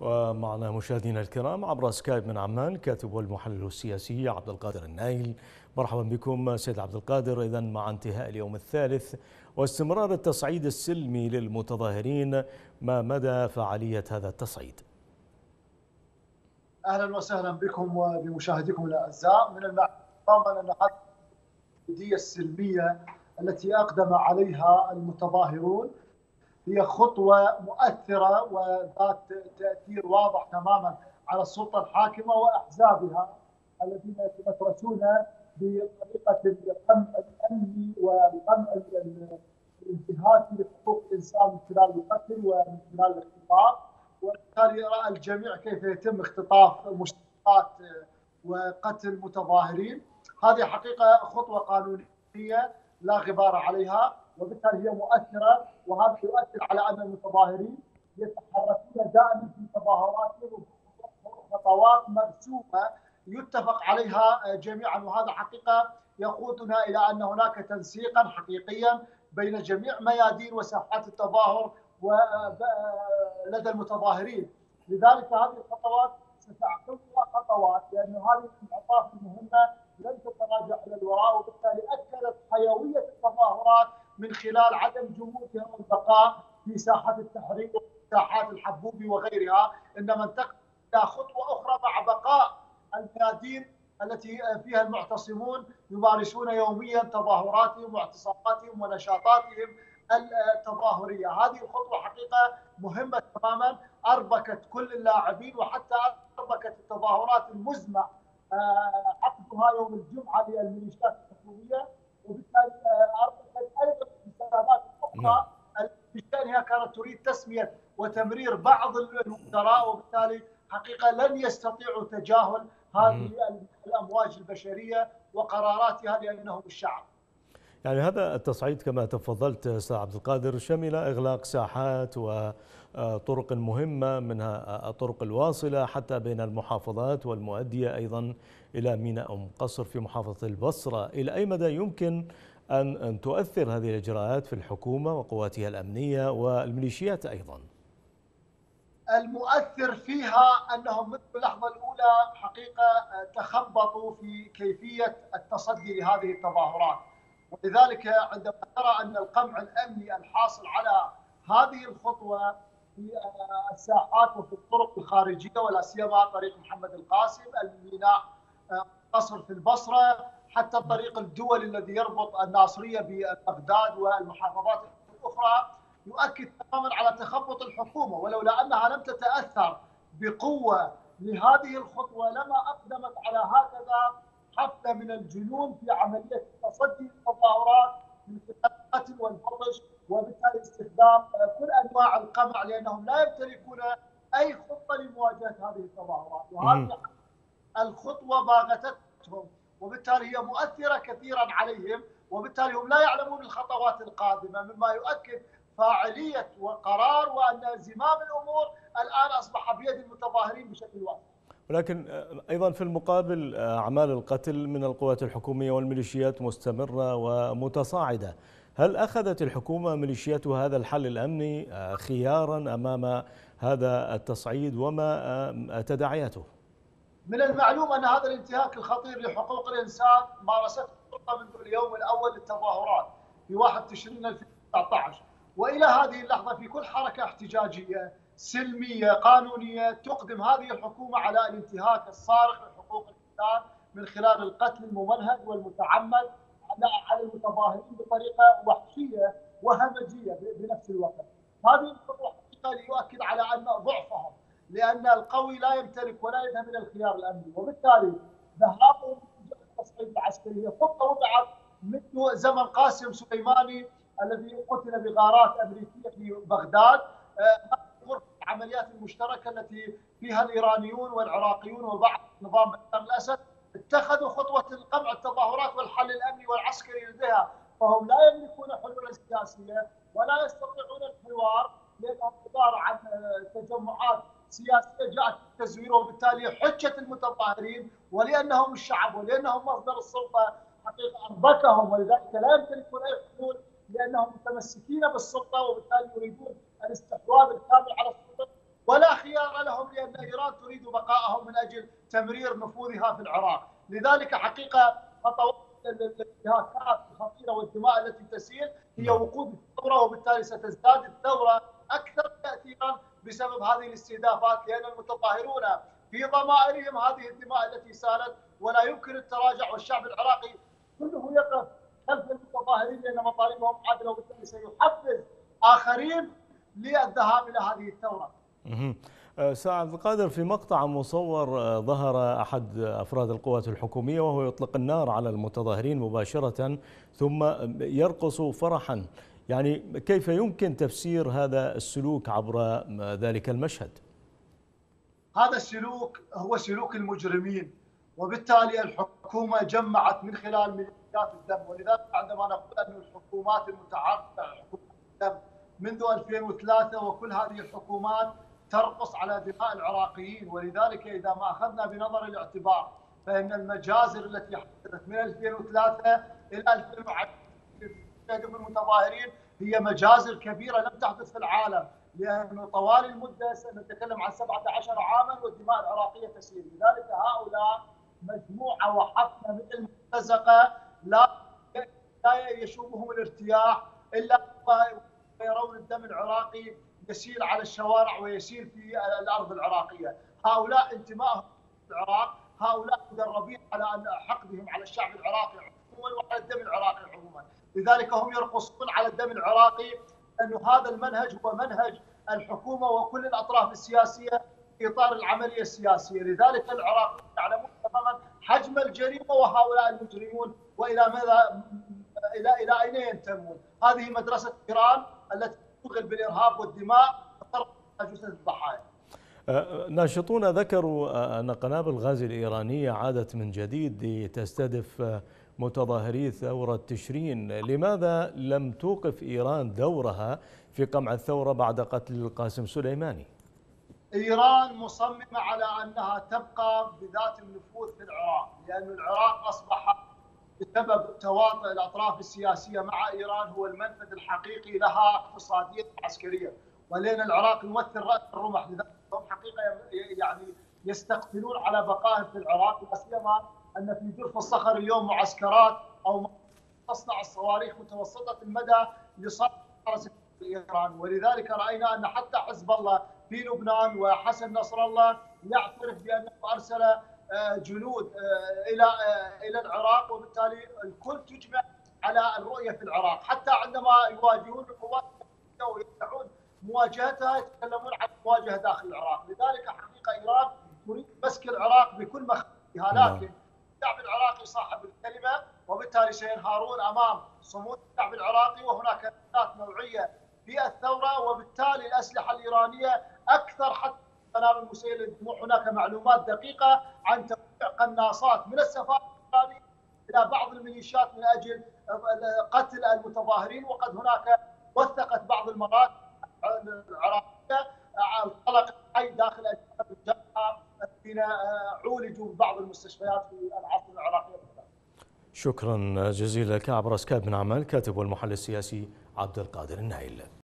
ومعنا مشاهدينا الكرام عبر سكايب من عمان الكاتب والمحلل السياسي عبد القادر النايل. مرحبا بكم سيد عبد القادر. إذا مع انتهاء اليوم الثالث واستمرار التصعيد السلمي للمتظاهرين ما مدى فعالية هذا التصعيد؟ أهلا وسهلا بكم وبمشاهديكم الأعزاء. من المعلوم ان القضية السلمية التي أقدم عليها المتظاهرون هي خطوة مؤثرة وذات تأثير واضح تماما على السلطة الحاكمة وأحزابها الذين يتمترسون بطريقة القمع الأمني والقمع الانتهاكي لحقوق الإنسان من خلال القتل ومن خلال الاختطاف. وبالتالي رأى الجميع كيف يتم اختطاف مشتقات وقتل متظاهرين. هذه حقيقة خطوة قانونية لا غبار عليها. وبالتالي هي مؤثرة وهذا يؤثر على ان المتظاهرين. يتحركون دائما في تظاهراتهم خطوات مرسومة يتفق عليها جميعا. وهذا حقيقة يقودنا إلى أن هناك تنسيقا حقيقيا بين جميع ميادين وساحات التظاهر ولدى المتظاهرين. لذلك هذه الخطوات ستعقبها خطوات لأن هذه الاعطاف المهمة لن تتراجع إلى الوراء وبالتالي أكدت حيوية التظاهرات من خلال عدم جمودها والبقاء في ساحة التحرير وساحات الحبوب وغيرها إنما انتقل إلى خطوة أخرى مع بقاء الميادين التي فيها المعتصمون يمارسون يوميا تظاهراتهم واعتصاماتهم ونشاطاتهم التظاهرية، هذه الخطوة حقيقة مهمة تماما أربكت كل اللاعبين وحتى أربكت التظاهرات المزمع عقدها يوم الجمعة للميليشيات الحكومية وبالتالي أيضا بشانها كانت تريد تسمية وتمرير بعض الوزراء وبالتالي حقيقة لن يستطيعوا تجاهل هذه الأمواج البشرية وقراراتها لانهم الشعب. يعني هذا التصعيد كما تفضلت أستاذ عبد القادر شمل إغلاق ساحات وطرق مهمة منها الطرق الواصلة حتى بين المحافظات والمؤدية أيضا إلى ميناء أم قصر في محافظة البصرة، إلى أي مدى يمكن ان أن تؤثر هذه الإجراءات في الحكومة وقواتها الأمنية والميليشيات أيضا؟ المؤثر فيها أنهم منذ اللحظة الأولى حقيقة تخبطوا في كيفية التصدي لهذه التظاهرات ولذلك عندما ترى أن القمع الأمني الحاصل على هذه الخطوة في الساحات وفي الطرق الخارجية ولا سيما طريق محمد القاسم الميناء قصر في البصرة حتى الطريق الدولي الذي يربط الناصرية ببغداد والمحافظات الأخرى يؤكد تماما على تخبط الحكومة ولولا أنها لم تتأثر بقوة لهذه الخطوة لما أقدمت على هكذا حفلة من الجنون في عملية تصدي التظاهرات من القتل والبطش وبالتالي استخدام كل أنواع القمع لأنهم لا يمتلكون أي خطة لمواجهة هذه التظاهرات وهذه الخطوة باغتتهم. وبالتالي هي مؤثرة كثيرا عليهم وبالتالي هم لا يعلمون الخطوات القادمة مما يؤكد فاعلية وقرار وأن زمام الأمور الآن أصبح بيد المتظاهرين بشكل واضح. ولكن أيضا في المقابل أعمال القتل من القوات الحكومية والميليشيات مستمرة ومتصاعدة. هل أخذت الحكومة ميليشياتها هذا الحل الأمني خيارا أمام هذا التصعيد وما تداعياته؟ من المعلوم أن هذا الانتهاك الخطير لحقوق الإنسان مارسته الشرطه منذ اليوم الأول للتظاهرات في 1 تشرين 2019 وإلى هذه اللحظة في كل حركة احتجاجية سلمية قانونية تقدم هذه الحكومة على الانتهاك الصارخ لحقوق الإنسان من خلال القتل الممنهج والمتعمد على المتظاهرين بطريقة وحشية وهمجية بنفس الوقت. هذه الخطوة حقيقه ليؤكد على أن ضعفهم لأن القوي لا يمتلك ولا يذهب إلى الخيار الأمني. وبالتالي ذهابهم التصعيد العسكري. خطه وضعت منذ زمن قاسم سليماني الذي قتل بغارات أمريكية في بغداد. غرفه العمليات المشتركة التي فيها الإيرانيون والعراقيون وبعض نظام بشار الأسد. اتخذوا خطوة القمع التظاهرات والحل الأمني والعسكري لديها فهم لا يملكون حلولا سياسية ولا يستطيعون الحوار عبارة عن تجمعات سياسية جاءت بالتزوير وبالتالي حجة المتظاهرين ولأنهم الشعب ولأنهم مصدر السلطة حقيقة اربكهم ولذلك لا يمتلكون اي حلول لانهم متمسكين بالسلطة وبالتالي يريدون الاستحواذ الكامل على السلطة ولا خيار لهم لهم لأن إيران تريد بقائهم من أجل تمرير نفوذها في العراق، لذلك حقيقة خطوات الانتهاكات الخطيرة والدماء التي تسيل هي نعم. وقود الثورة وبالتالي ستزداد الثورة أكثر تاثيرا بسبب هذه الاستهدافات لأن المتظاهرون في ضمائرهم هذه الدماء التي سالت ولا يمكن التراجع والشعب العراقي كله يقف خلف المتظاهرين لأن مطالبهم عادله وبالتالي سيحفز آخرين للذهاب إلى هذه الثورة. أه، سعد القادر في مقطع مصور أه، ظهر أحد أفراد القوات الحكومية وهو يطلق النار على المتظاهرين مباشرة ثم يرقص فرحا يعني كيف يمكن تفسير هذا السلوك عبر ذلك المشهد؟ هذا السلوك هو سلوك المجرمين وبالتالي الحكومة جمعت من خلال مليارات الدم ولذلك عندما نقول أن الحكومات المتعاقبه حكومات الدم منذ 2003 وكل هذه الحكومات ترقص على دماء العراقيين ولذلك إذا ما أخذنا بنظر الاعتبار فإن المجازر التي حدثت من 2003 إلى 2010 المتظاهرين هي مجازر كبيرة لم تحدث في العالم لأنه طوال المدة سنتكلم عن 17 عاما والدماء العراقية تسير. لذلك هؤلاء مجموعة وحفنه مثل المرتزقه لا لا يشوبهم الارتياح إلا يرون الدم العراقي يسيل على الشوارع ويسيل في الأرض العراقية، هؤلاء انتمائهم العراق، هؤلاء مدربين على حقدهم على الشعب العراقي عموما وعلى الدم العراقي عموما، لذلك هم يرقصون على الدم العراقي انه هذا المنهج هو منهج الحكومة وكل الأطراف السياسية في إطار العملية السياسية، لذلك العراق يعلمون تماما حجم الجريمة وهؤلاء المجرمون وإلى ماذا إلى إلى أين ينتمون؟ هذه مدرسة إيران التي تشغل بالإرهاب والدماء جثث الضحايا. أه، ناشطون ذكروا أه، أن قنابل الغاز الإيرانية عادت من جديد لتستهدف أه، متظاهري ثورة تشرين لماذا لم توقف إيران دورها في قمع الثورة بعد قتل القاسم سليماني؟ إيران مصممة على أنها تبقى بذات النفوذ في العراق لأن العراق أصبح بسبب تواطؤ الأطراف السياسية مع إيران هو المنفذ الحقيقي لها اقتصاديا وعسكريا ولأن العراق يمثل رأس الرمح لذلك يعني يستقتلون على بقائهم في العراق لا سيما أن في جرف الصخر اليوم معسكرات أو تصنع الصواريخ متوسطة المدى لصالح إيران. ولذلك رأينا أن حتى حزب الله في لبنان وحسن نصر الله يعترف بأنه أرسل آه، جنود آه، إلى آه، إلى العراق وبالتالي الكل تجمع على الرؤية في العراق. حتى عندما يواجهون القوات ويدعون مواجهتها يتكلمون عن مواجهه داخل العراق لذلك حقيقة إيران تريد مسك العراق بكل مخاطرها نعم. لكن الشعب العراقي صاحب الكلمة وبالتالي سينهارون أمام صمود الشعب العراقي وهناك نوعيه في الثوره وبالتالي الأسلحة الإيرانية أكثر حتى قنابل مسيله للدموع هناك معلومات دقيقة عن توقيع قناصات من السفارة الإيرانية إلى بعض الميليشيات من أجل قتل المتظاهرين وقد هناك وثقت بعض المرات العراقية القلق الحي داخل الجامعة الذين عولجوا ببعض المستشفيات في العاصمة العراقية شكرا جزيلا. لك عبر سكايب من عمان كاتب والمحلل السياسي عبد القادر النايل.